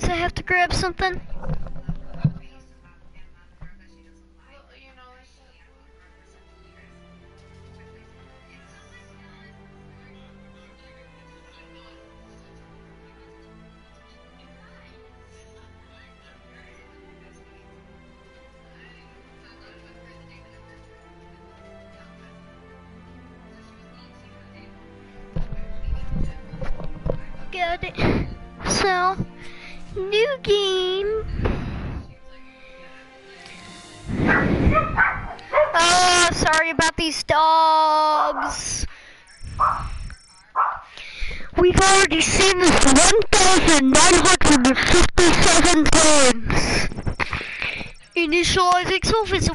guys, I have to grab something.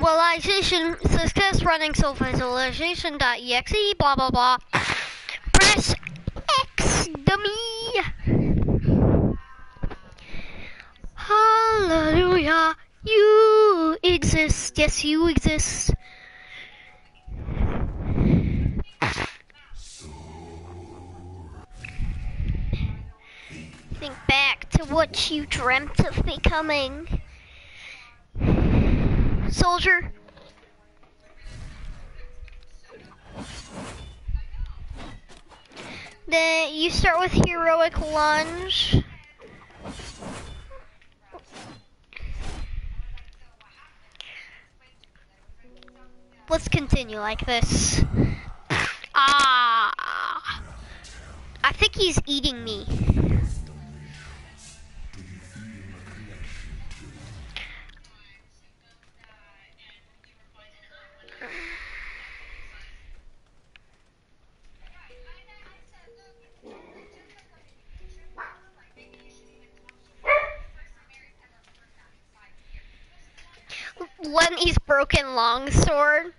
Soul visualization, success running soul visualization.exe, blah blah blah. Press X, dummy. Hallelujah, you exist. Yes, you exist. Think back to what you dreamt of becoming. Soldier. Then you start with heroic lunge. Let's continue like this. Ah. I think he's eating me. Lenny's broken longsword.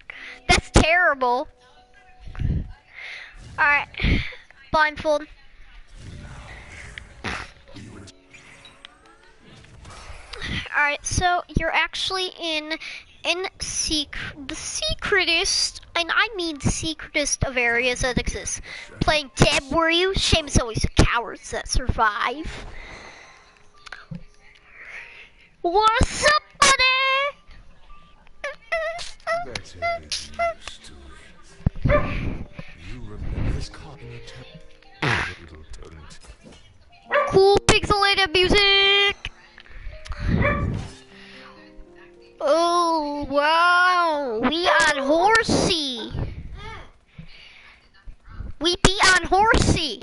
That's terrible. Alright. Blindfold. Alright, so you're actually in in sec the secretest and I mean secretest of areas that exist. Playing dead were you? Shame is always the cowards that survive. What's a bit used to it. You remember this cotton? Little. Cool pixelated music. Oh wow, we on horsey. We be on horsey.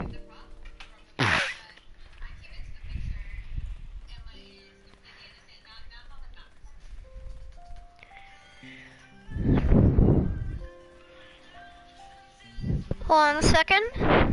Hold on a second.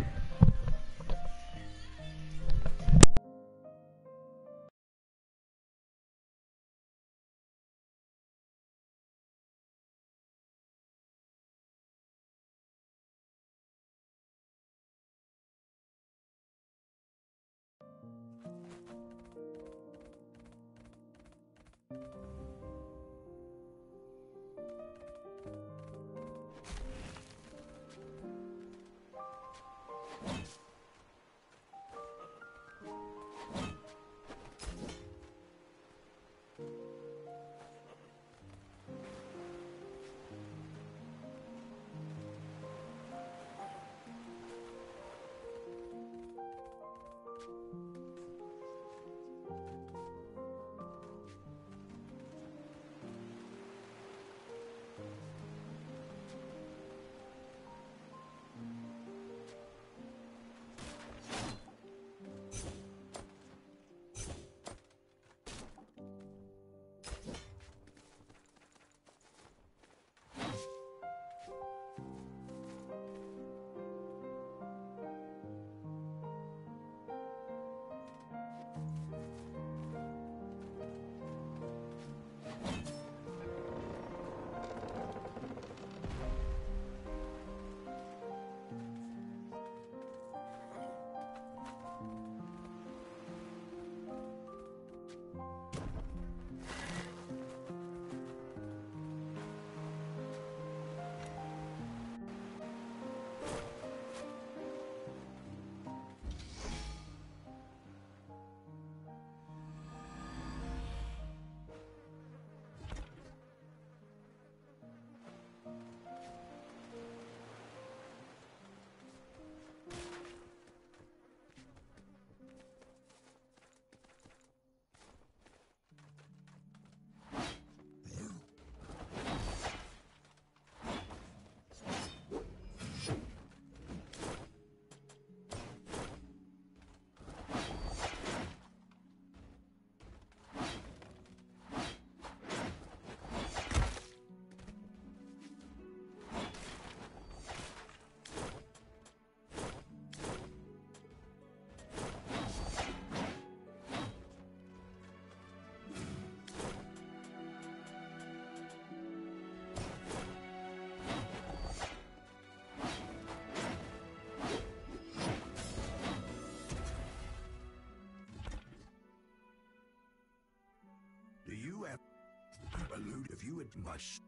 Would much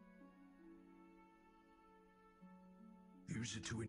use it to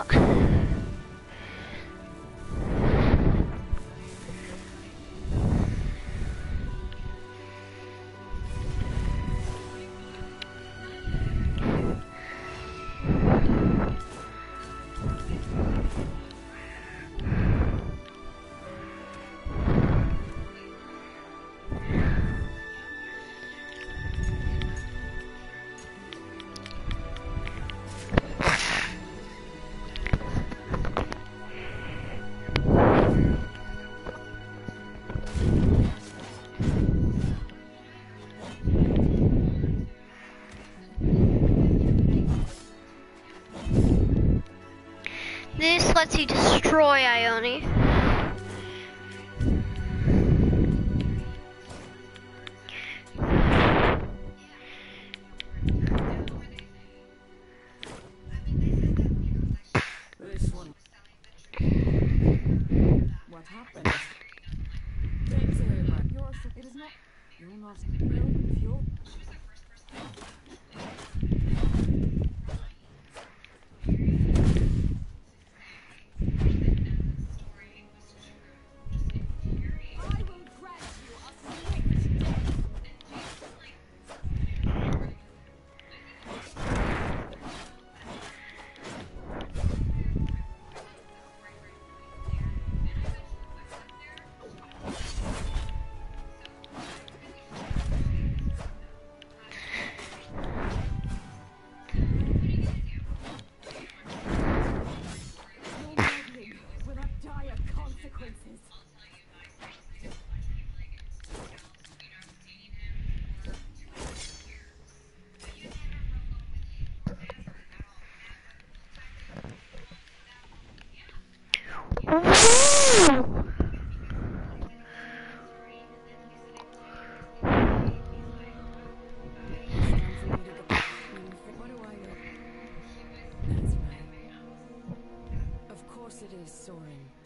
Oh. Nazi destroy Ione.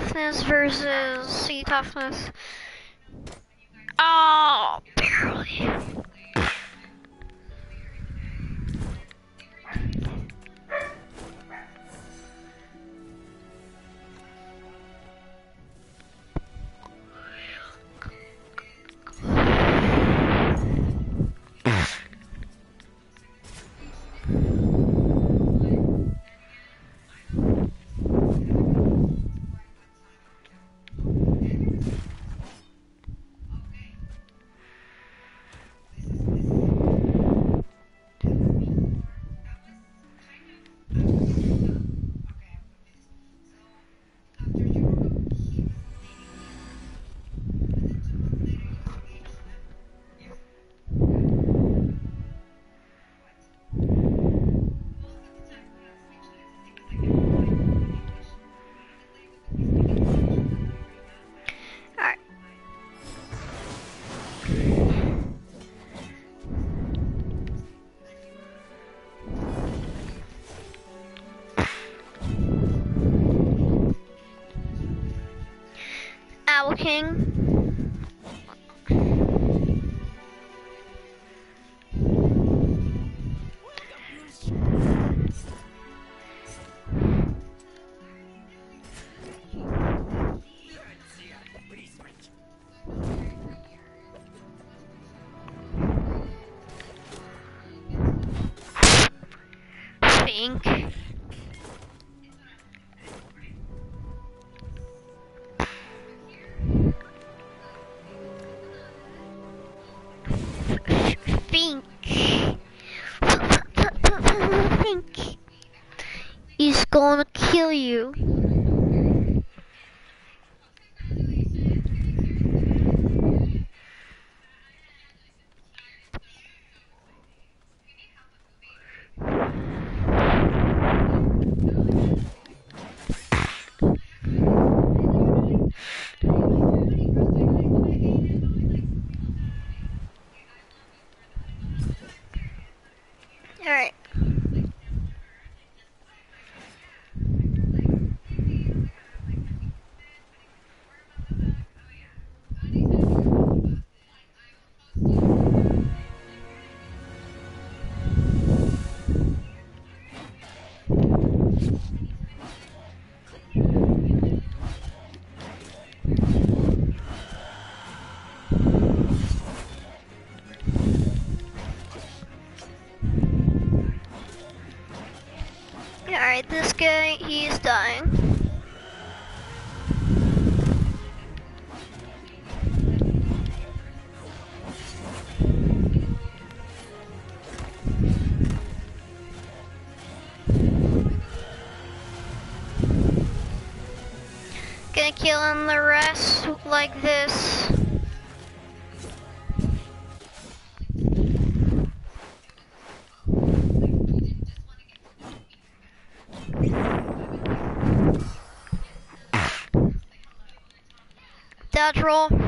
toughness versus C toughness. Oh, compat. Okay, he is dying. Gonna kill him the rest like this. Dodge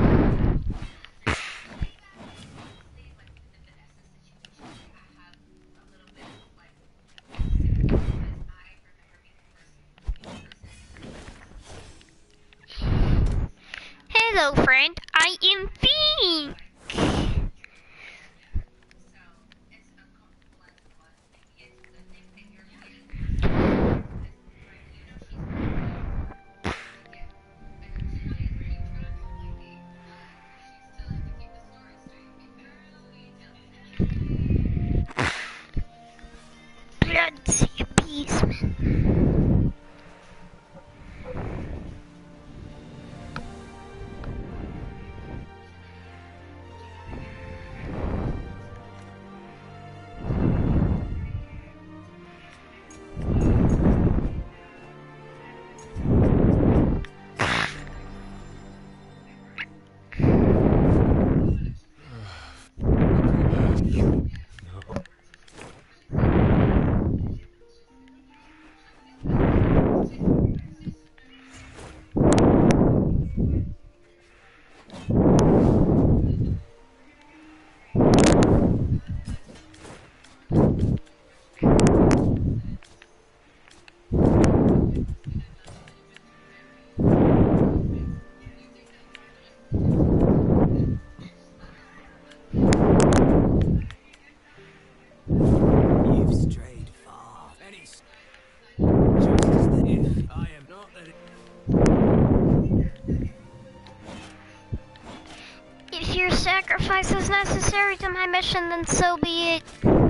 sacrifice is necessary to my mission, then so be it.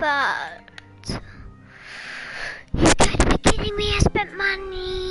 That. You gotta be kidding me, I spent money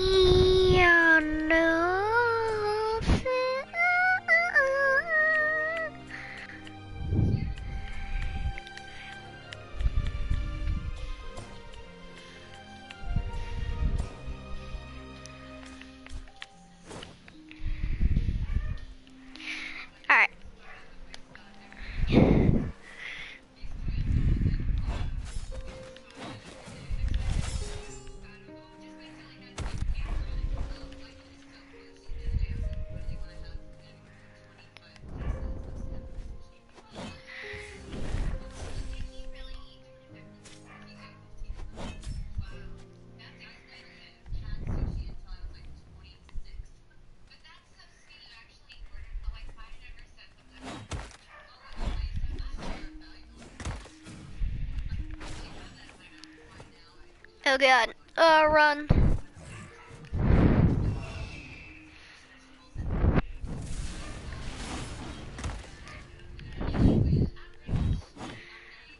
Oh god. Uh, run.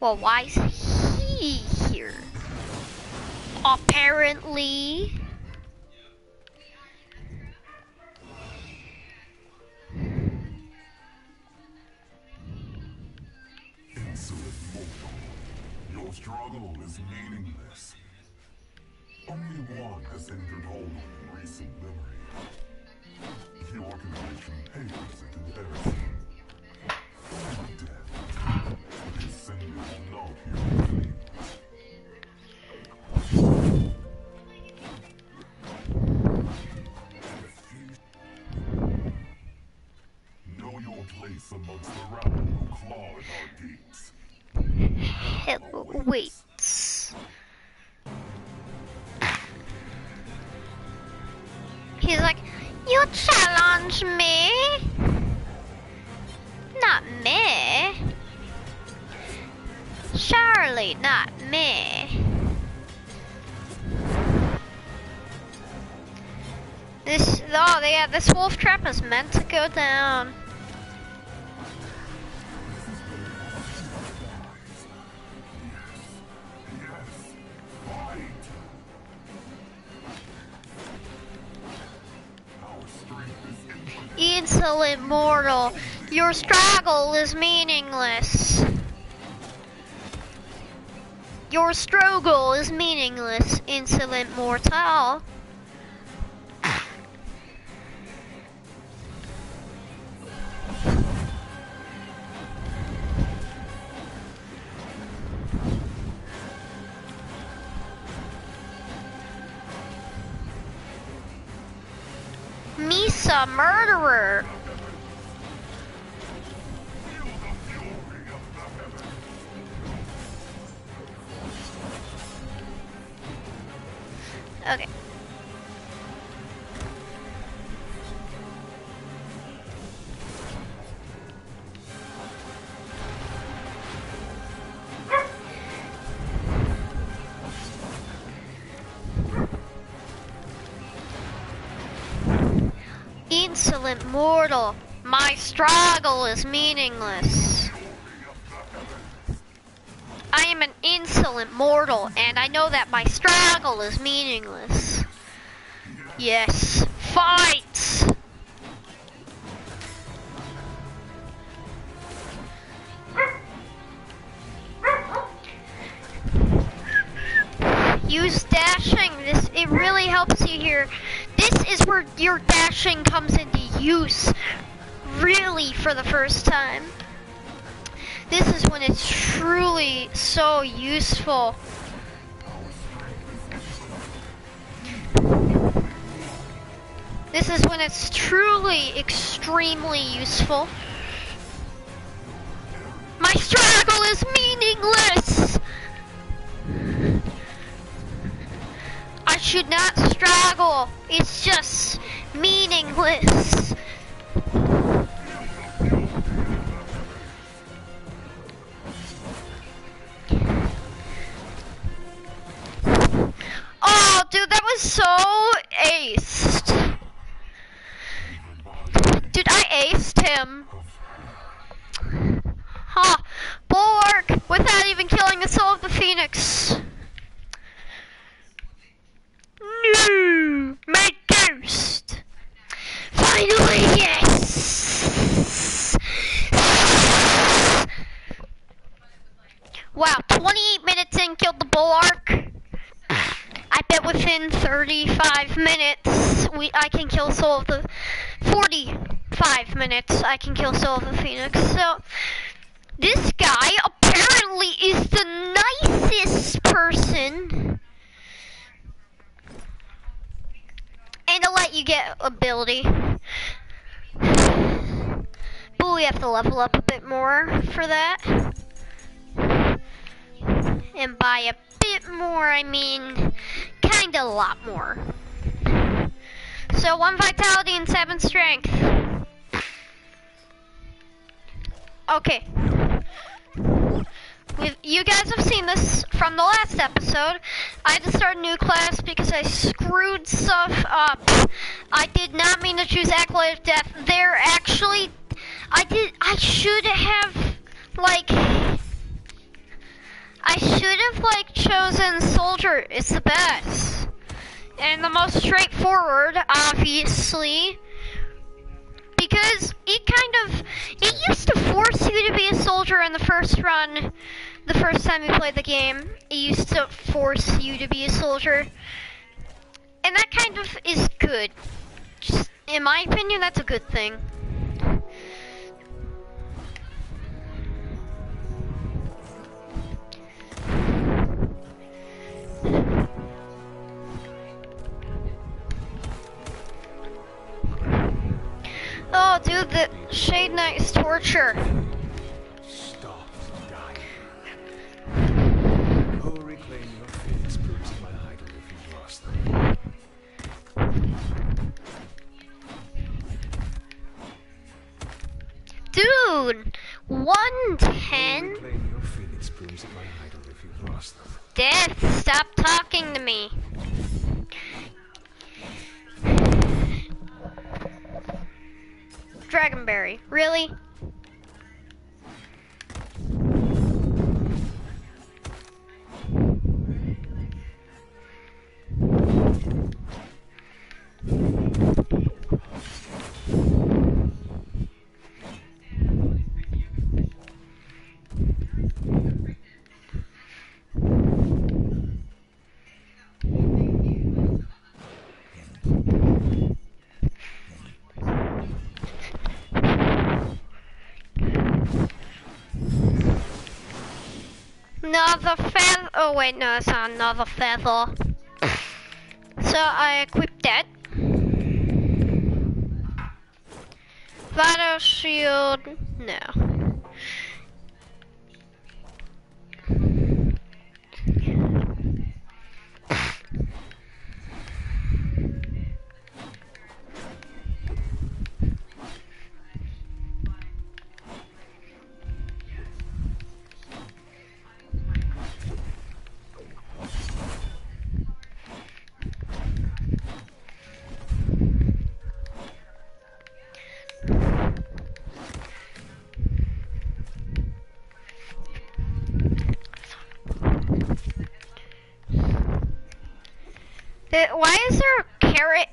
Well, why is he here? Apparently. Yeah, this wolf trap is meant to go down. Insolent mortal, your struggle is meaningless. Your struggle is meaningless, insolent mortal. Misa murderer. Struggle is meaningless. I am an insolent mortal, and I know that my struggle is meaningless. Yes, fight! Use dashing. This it really helps you here. This is where your dashing comes into use, really for the first time. This is when it's truly so useful. This is when it's truly extremely useful. My struggle is meaningless! I should not struggle. It's just meaningless. Him. Huh. Bulwark, without even killing the soul of the phoenix. No! My ghost! Finally, yes! Wow, 28 minutes in, killed the bulwark. I bet within 35 minutes, we I can kill Soul of the... 45 minutes, I can kill of the Phoenix. So, this guy apparently is the nicest person. And to let you get ability. But we have to level up a bit more for that. And by a bit more, I mean kinda a lot more. So one vitality and seven strength. Okay. You guys have seen this from the last episode. I had to start a new class because I screwed stuff up. I did not mean to choose Acolyte of Death. There actually, I did, I should have, like, I should have, like, chosen Soldier. It's the best. And the most straightforward, obviously. Because it kind of, it used to force you to be a soldier in the first run, the first time you played the game. It used to force you to be a soldier. And that kind of is good. Just, in my opinion, that's a good thing. Oh, dude, the Shade Knight is torture. Stop dying. Oh, reclaim your my idol, if you've lost them. Dude, 110? Reclaim your phoenix plumes at my idol if you've lost them. Death, stop talking to me. Dragonberry, really? Another feather. Oh wait, no, it's not another feather. So I equipped that. Vital shield. No.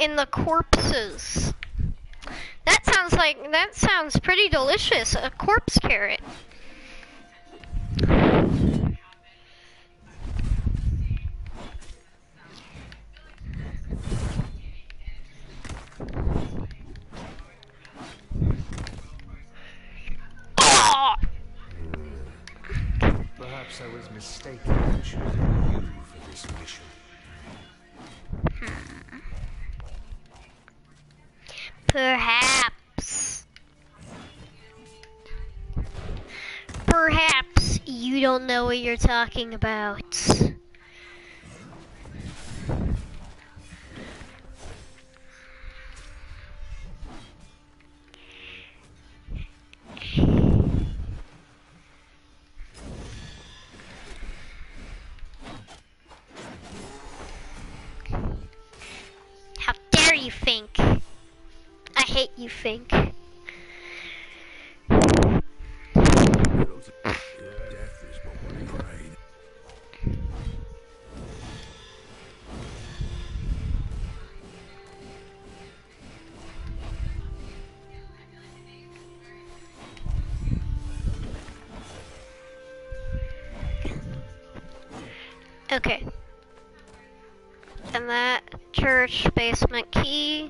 In the corpses? That sounds like that sounds pretty delicious. A corpse carrot. Perhaps I was mistaken in choosing you for this mission. Perhaps. Perhaps you don't know what you're talking about. Prayed. Okay. And that church basement key.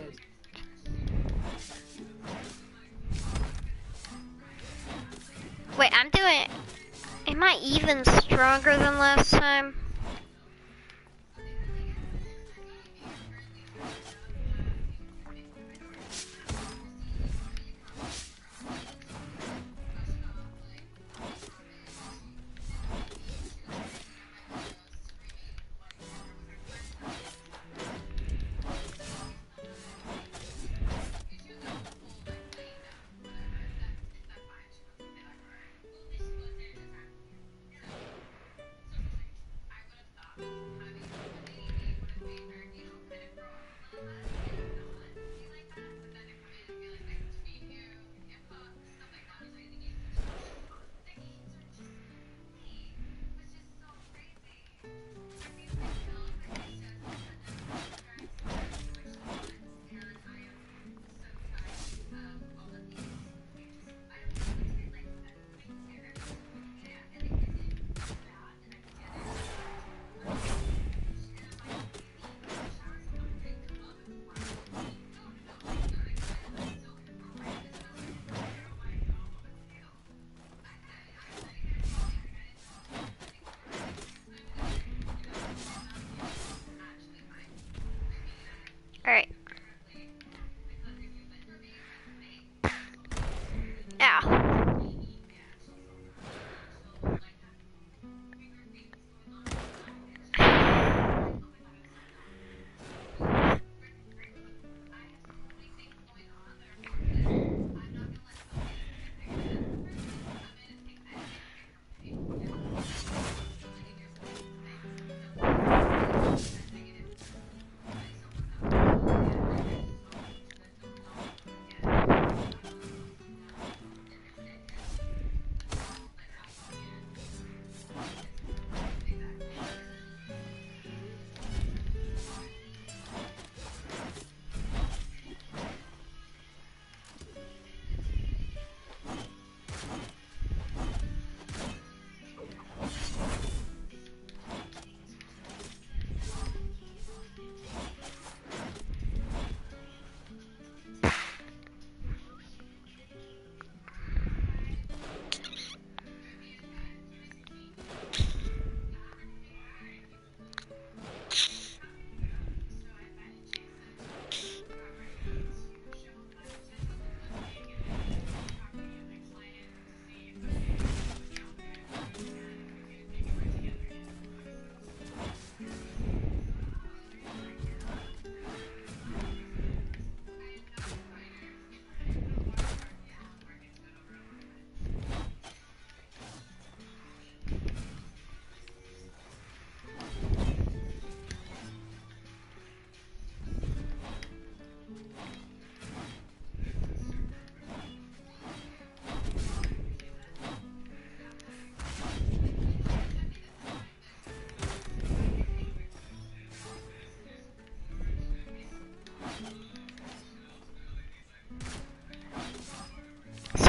dead? Wait, I'm doing. Am I even stronger than last time?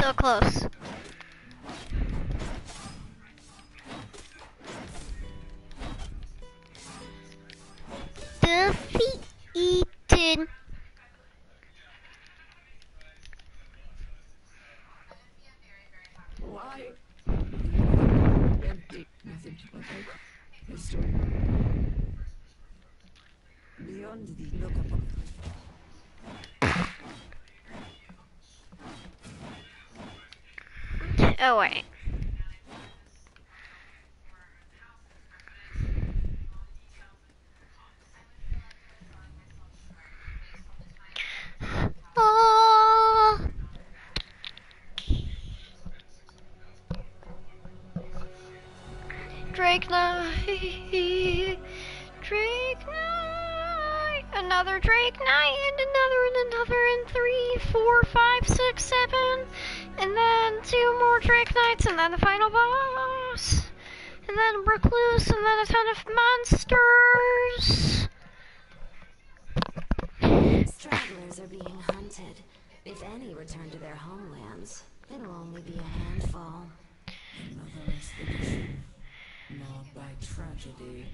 So close. Oh wait. Oh. Drake Knight, Drake Knight, another Drake Knight, and another, and another, and three, four, five, six, seven, and then two more Drake Knights, and then the final boss, and then Recluse, and then a ton of monsters. Stragglers are being hunted. If any return to their homelands, it'll only be a handful. Another expedition. Marred by tragedy.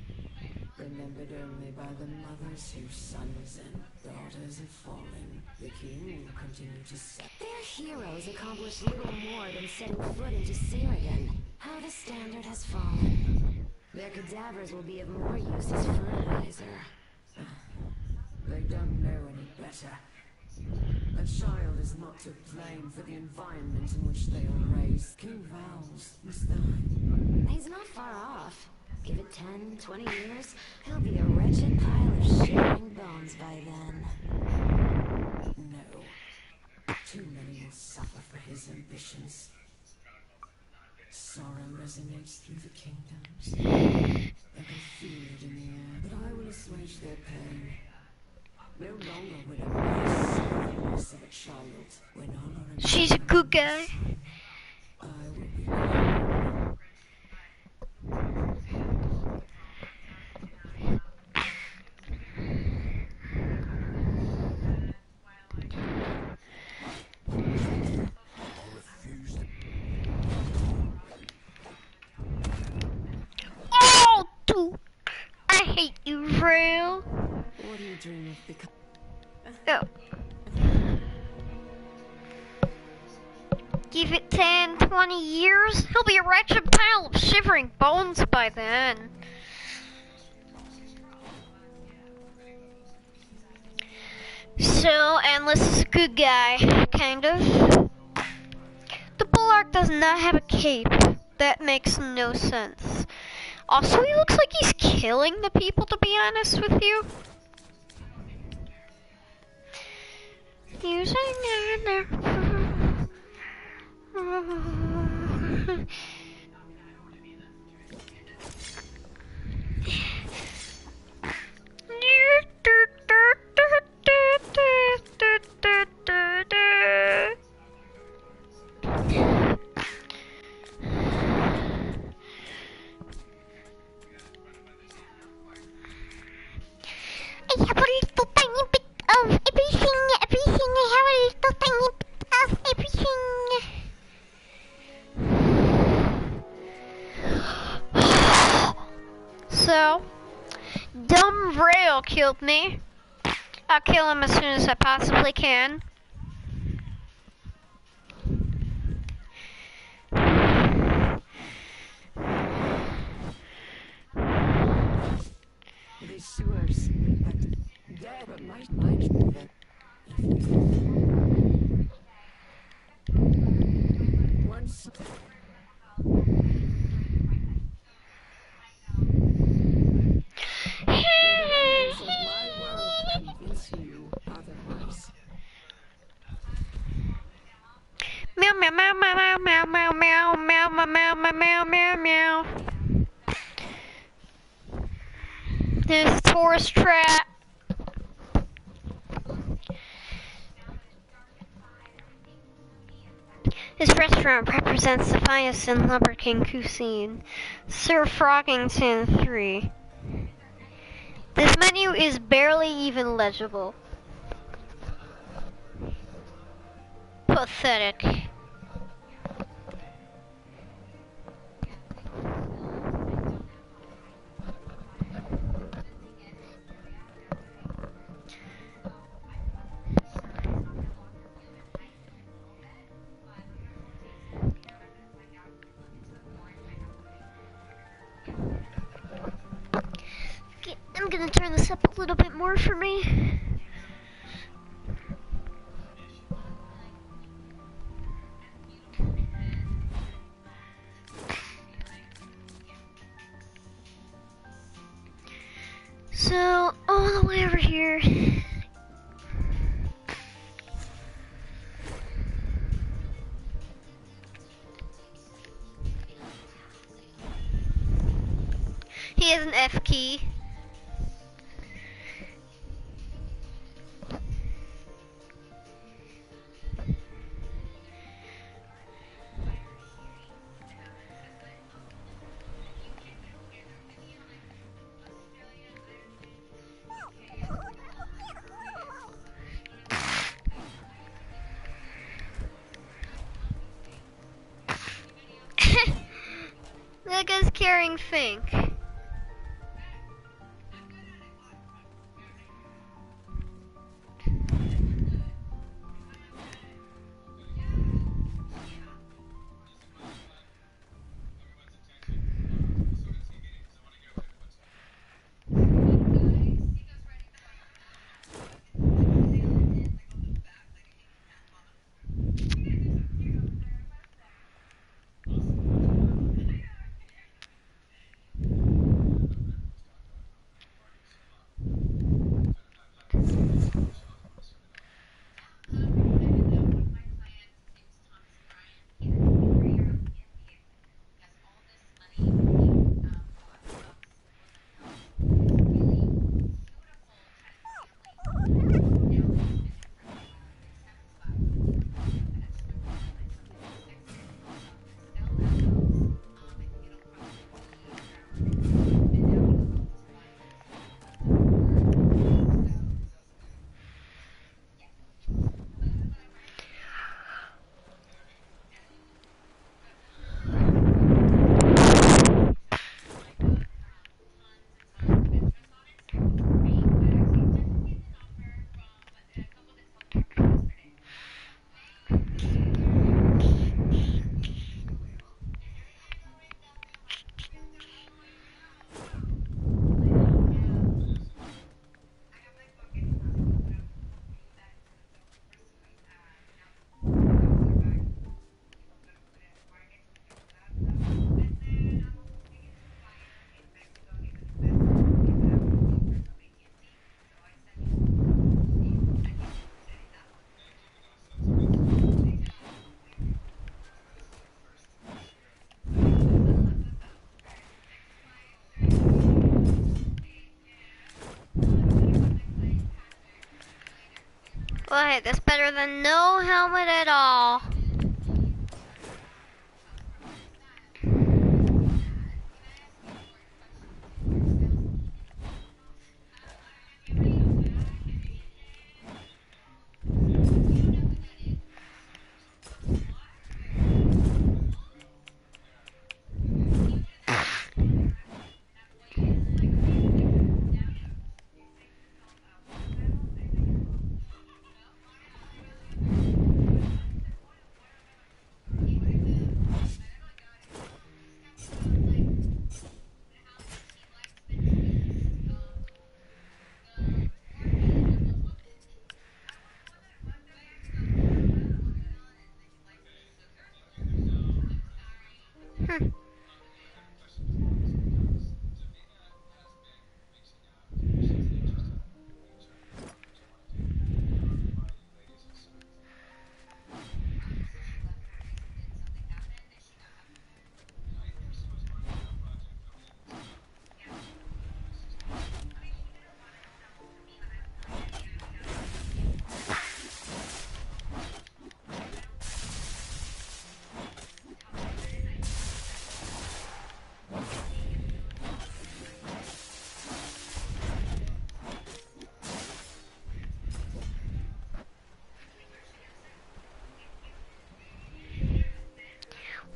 Remembered only by the mothers whose sons and daughters have fallen. The king will continue to set. Heroes accomplished little more than setting foot into Siradon. How the standard has fallen. Their cadavers will be of more use as fertilizer. They don't know any better. A child is not to blame for the environment in which they are raised. King Val's must. He's not far off. Give it 10, 20 years, he'll be a wretched pile of shivering bones by then. Too many will suffer for his ambitions. Sorrow resonates through the kingdoms. They can feel it in the air, but I will assuage their pain. No longer would I miss the loss of a child when honor and She's a good guy. I will be Oh, dude. I hate you, Vrail. What do you dream of becoming? Oh. Give it 10, 20 years, he'll be a wretched pile of shivering bones by then. So, Endless is a good guy, kind of. The Bullark does not have a cape. That makes no sense. Also, he looks like he's killing the people, to be honest with you. Using Rail killed me. I'll kill him as soon as I possibly can. Of my world convince you otherwise. Meow meow meow meow meow meow meow meow meow meow meow. This tourist trap. This restaurant represents the finest in Lumberking cuisine. Sir Froggington 3. This menu is barely even legible. Pathetic. This up a little bit more for me. So, all the way over here. caring think That's better than no helmet at all.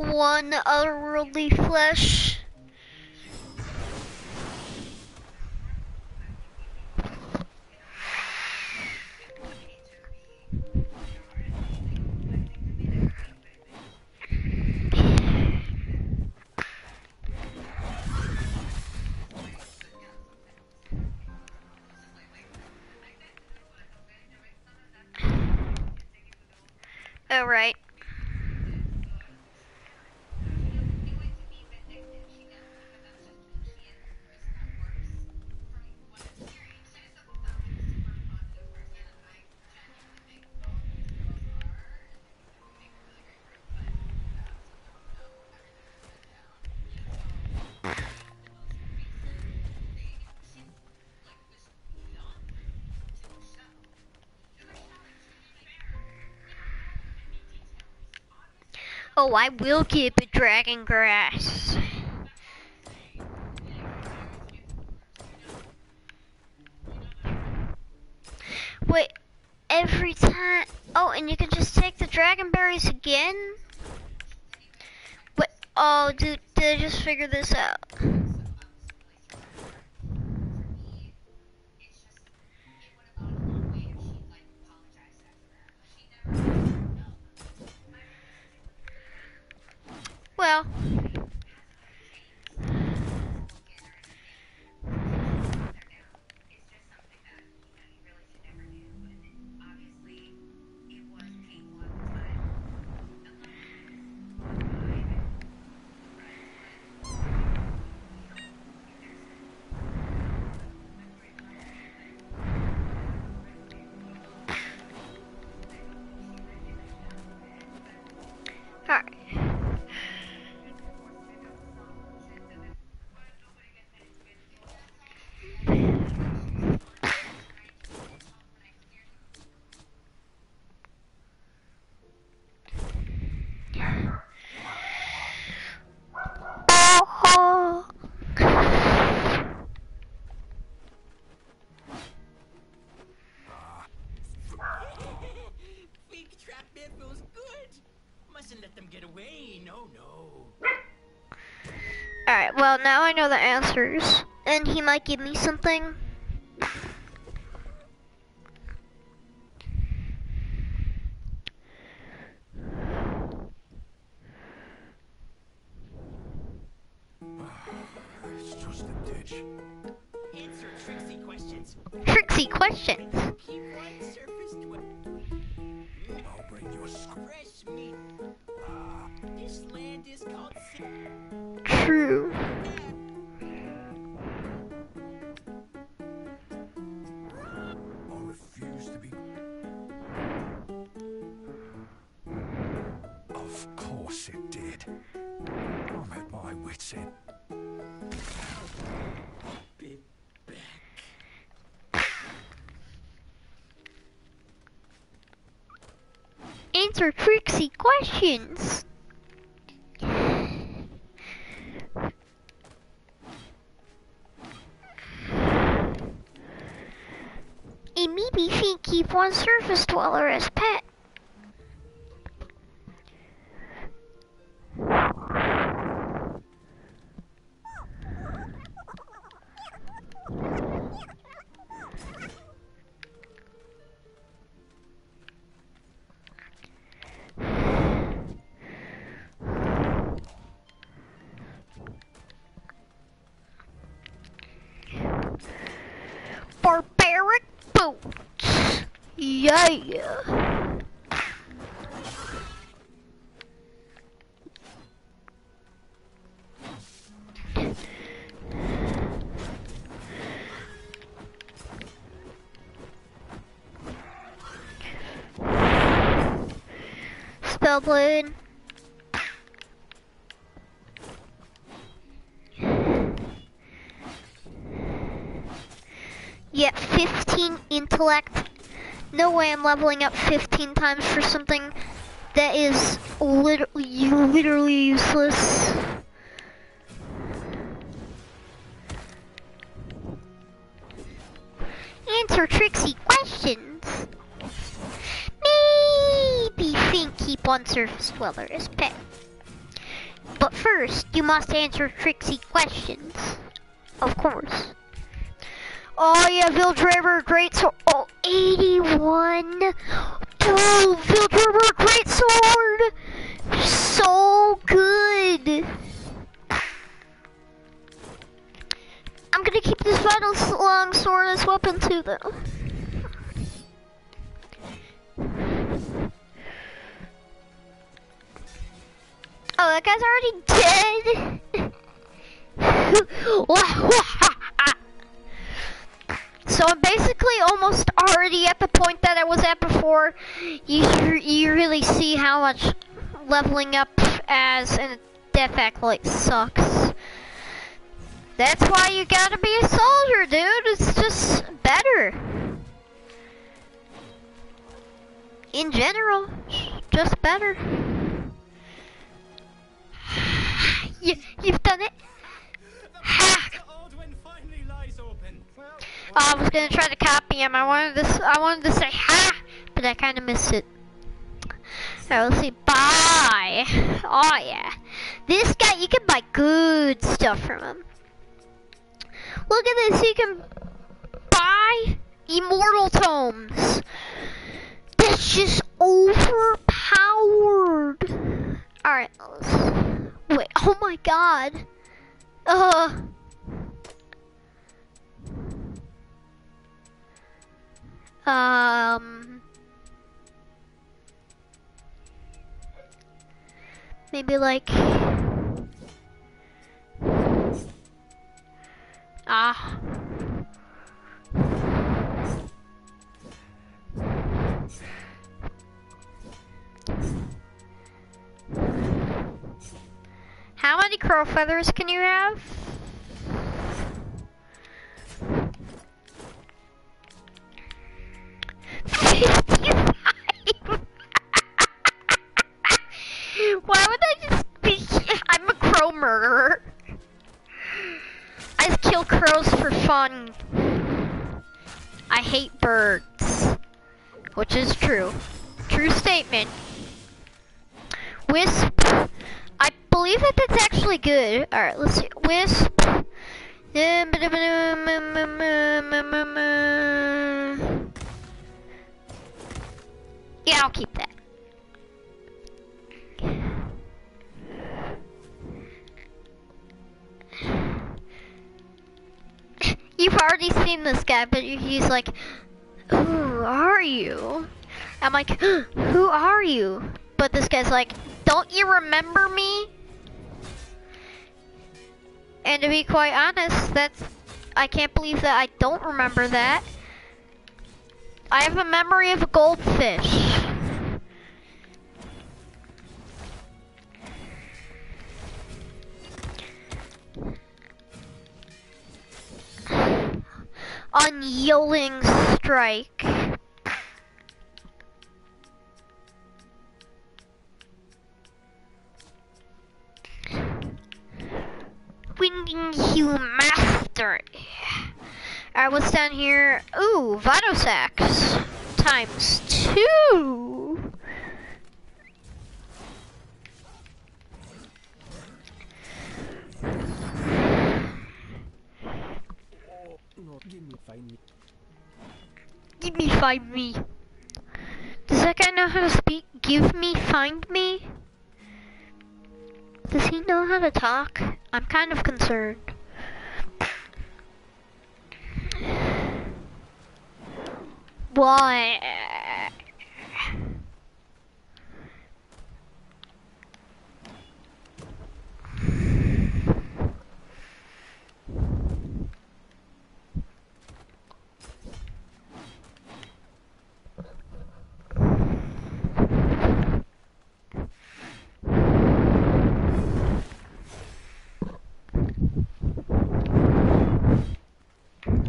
One otherworldly flesh. Oh, I will keep it dragon grass. Wait, every time. Oh, and you can just take the dragon berries again? Wait, oh, dude, did I just figure this out? Now I know the answers. And he might give me something. Think keep one surface dweller as pet. Spellblade. Yeah, 15 intellect. No way I'm leveling up 15 times for something that is literally, literally useless. Surface dweller as pet. But first, you must answer tricksy questions. Of course. Oh yeah, Vildrever, great sword. Oh, 81. Dude, Vildrever, great sword. So good. I'm gonna keep this vital long sword as weapon too, though. Oh, that guy's already dead. So I'm basically almost already at the point that I was at before. You you really see how much leveling up as a death acolyte sucks. That's why you gotta be a soldier, dude. It's just better. In general, just better. You, you've done it. Ha! Aldwin finally lies open. Oh, well, I was gonna try to copy him. I wanted to. s- I wanted to say ha, but I kind of missed it. Alright, let's see. Buy. Oh yeah, this guy. You can buy good stuff from him. Look at this. You can buy immortal tomes. That's just overpowered. All right. Wait. Oh my god. Uh. Um, maybe like ah. How many crow feathers can you have? Why would I just be? I'm a crow murderer. I just kill crows for fun. I hate birds, which is true. True statement. Wisp. Believe that that's actually good. All right, let's see. Wisp. Yeah, I'll keep that. You've already seen this guy, but he's like, Who are you? I'm like, Who are you? But this guy's like, Don't you remember me? And to be quite honest, that's I can't believe that I don't remember that. I have a memory of a goldfish. Unyielding strike. Mastery. Alright, what's down here? Ooh, Vitosax. Times two. Give me find me. Give me, find me. Does that guy know how to speak? Give me, find me? Does he know how to talk? I'm kind of concerned. Why?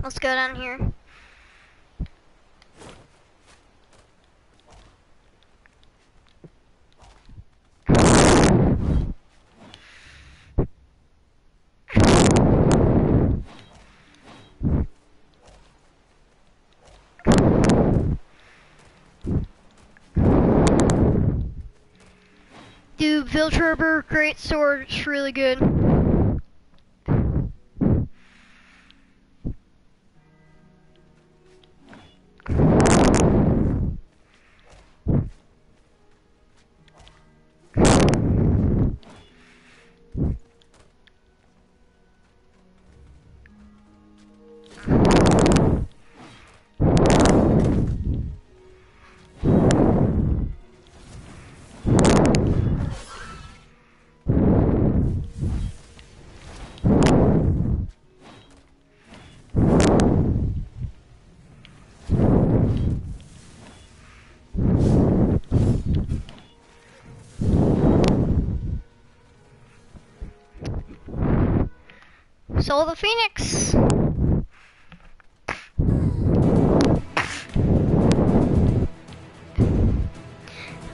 Let's go down here. Viltrooper, great sword, it's really good. Soul the Phoenix.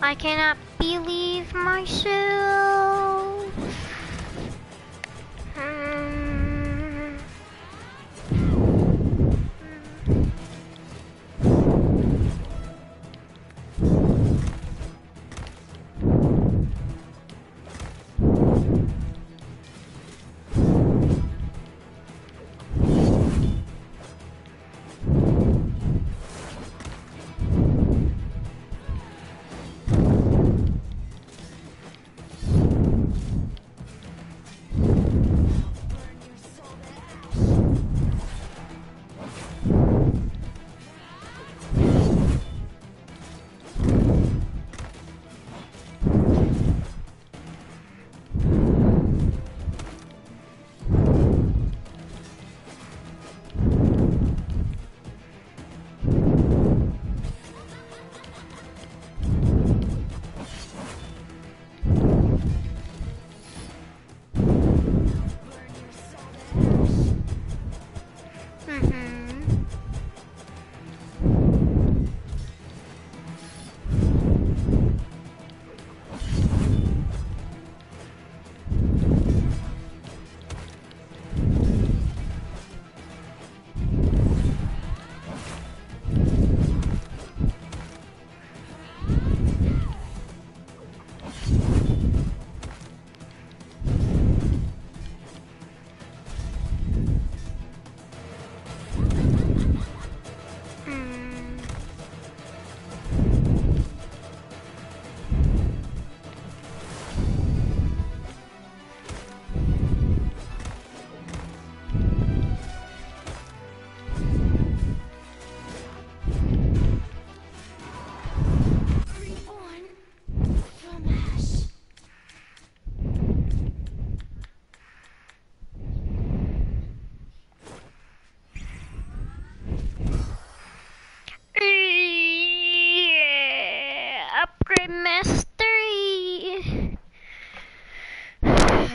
I cannot believe myself.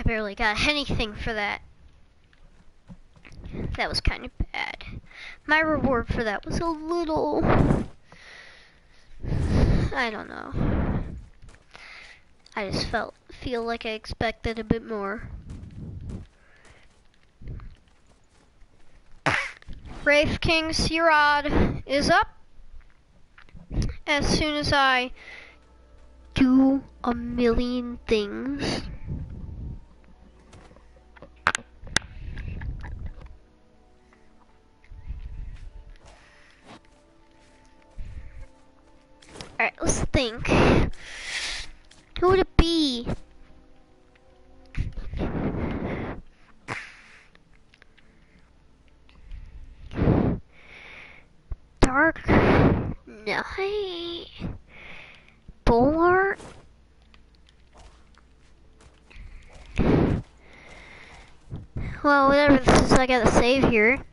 barely got anything for that. That was kind of bad. My reward for that was a little... I don't know. I just felt feel like I expected a bit more. Wraith King Siradon is up. As soon as I do a million things, Alright, let's think. Who would it be? Dark Knight? Bowler? Well, whatever this is, I gotta save here.